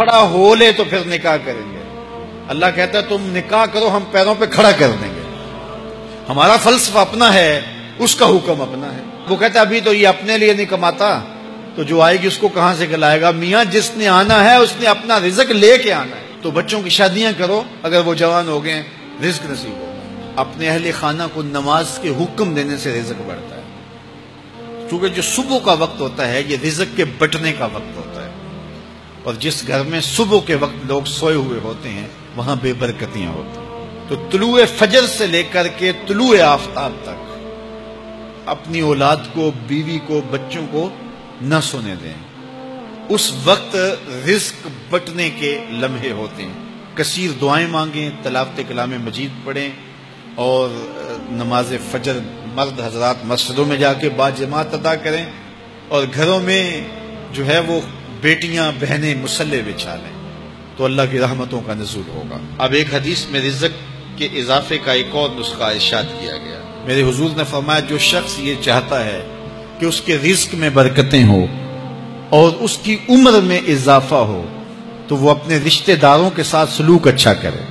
کھڑا ہو لے تو پھر نکاح کریں گے۔ اللہ کہتا ہے تم نکاح کرو، ہم پیروں پہ کھڑا کر دیں گے۔ ہمارا فلسفہ اپنا ہے، اس کا حکم اپنا ہے۔ وہ کہتا ہے، ابھی تو یہ اپنے لیے نہیں کماتا، تو جو آئے گی اس کو کہاں سے کلائے گا؟ میاں، جس نے آنا ہے، اس نے اپنا رزق لے کے آنا ہے۔ تو بچوں کی شادیاں کرو، اگر وہ جوان ہو گئے، رزق نصیب ہو۔ اپنے اہل خانہ کو نماز کے حکم دینے سے رزق بڑھتا ہے۔ چونکہ جو صبح کا وقت ہوتا ہے، یہ رزق کے بٹنے کا وقت ہوتا ہے۔ اور جس گھر میں صبح کے وقت لوگ سوئے ہوئے ہوتے ہیں، وہاں بے برکتیاں ہوتی ہیں۔ تو طلوع فجر سے لے کر کے طلوع آفتاب تک اپنی اولاد کو، بیوی کو، بچوں کو نہ سونے دیں۔ اس وقت رزق بٹنے کے لمحے ہوتے ہیں۔ کثیر دعائیں مانگیں، تلاوت کلام مجید پڑھیں اور نماز فجر مرد حضرات مسجدوں میں جا کے با جماعت ادا کریں۔ اور گھروں میں جو ہے وہ بیٹیاں بہنیں مسلح بچھا لیں تو اللہ کی رحمتوں کا نزول ہوگا۔ اب ایک حدیث میں رزق کے اضافے کا ایک اور نسخہ ارشاد کیا گیا۔ میرے حضور نے فرمایا جو شخص یہ چاہتا ہے کہ اس کے رزق میں برکتیں ہو اور اس کی عمر میں اضافہ ہو تو وہ اپنے رشتہ داروں کے ساتھ سلوک اچھا کرے۔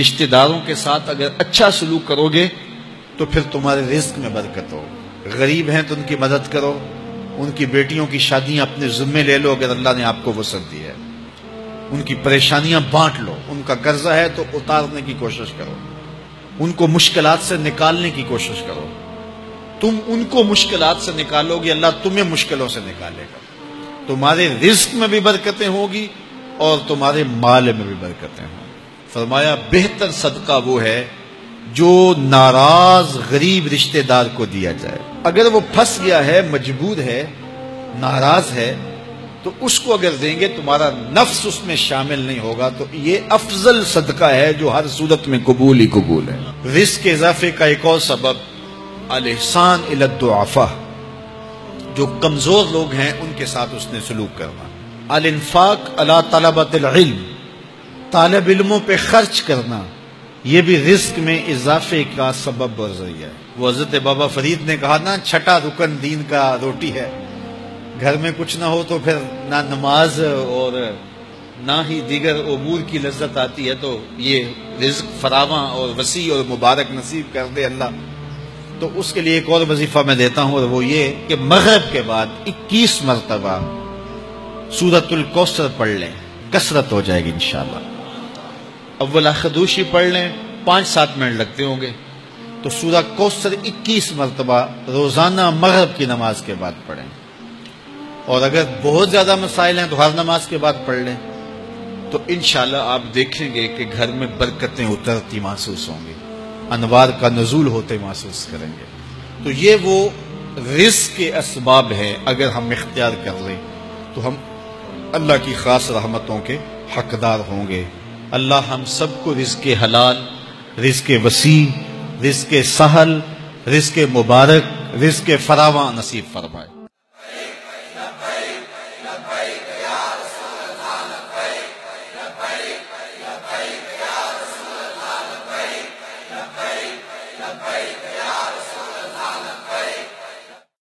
رشتہ داروں کے ساتھ اگر اچھا سلوک کرو گے تو پھر تمہارے رزق میں برکت ہو۔ غریب ہیں تو ان کی مدد کرو۔ ان کی بیٹیوں کی شادیاں اپنے ذمے لے لو، اگر اللہ نے آپ کو وسعت دی ہے۔ ان کی پریشانیاں بانٹ لو۔ ان کا قرضہ ہے تو اتارنے کی کوشش کرو۔ ان کو مشکلات سے نکالنے کی کوشش کرو۔ تم ان کو مشکلات سے نکالو گے، اللہ تمہیں مشکلوں سے نکالے گا۔ تمہارے رزق میں بھی برکتیں ہوگی اور تمہارے مال میں بھی برکتیں ہوں۔ فرمایا، بہتر صدقہ وہ ہے جو ناراض غریب رشتہ دار کو دیا جائے۔ اگر وہ پھنس گیا ہے، مجبور ہے، ناراض ہے، تو اس کو اگر دیں گے، تمہارا نفس اس میں شامل نہیں ہوگا۔ تو یہ افضل صدقہ ہے جو ہر صورت میں قبول ہی قبول ہے۔ رزق کے اضافے کا ایک اور سبب الحسان الدعفا جو کمزور لوگ ہیں، ان کے ساتھ اس نے سلوک کرنا۔ الانفاق اللہ طلبت العلم۔ طالب علموں پہ خرچ کرنا۔ یہ بھی رزق میں اضافے کا سبب اور ذریعہ ہے۔ وہ حضرت بابا فرید نے کہا نا چھٹا رکن دین کا روٹی ہے۔ گھر میں کچھ نہ ہو تو پھر نہ نماز اور نہ ہی دیگر امور کی لذت آتی ہے تو یہ رزق فراواں اور وسیع اور مبارک نصیب کر دے اللہ۔ تو اس کے لیے ایک اور وظیفہ میں دیتا ہوں اور وہ یہ کہ مغرب کے بعد اکیس مرتبہ سورت الکوثر پڑھ لیں۔ کثرت ہو جائے گی انشاءاللہ۔ اول خدوشی پڑھ لیں، پانچ سات منٹ لگتے ہوں گے۔ تو سورہ کوثر اکیس مرتبہ روزانہ مغرب کی نماز کے بعد پڑھیں۔ اور اگر بہت زیادہ مسائل ہیں تو ہر نماز کے بعد پڑھ لیں۔ تو انشاءاللہ آپ دیکھیں گے کہ گھر میں برکتیں اترتی محسوس ہوں گی۔ انوار کا نزول ہوتے محسوس کریں گے۔ تو یہ وہ رزق کے اسباب ہیں اگر ہم اختیار کر لیں تو ہم اللہ کی خاص رحمتوں کے حقدار ہوں گے۔ اللہ ہم سب کو رزق حلال، رزق وسیع، رزق سہل، رزق مبارک، رزق فراواں نصیب فرمائے۔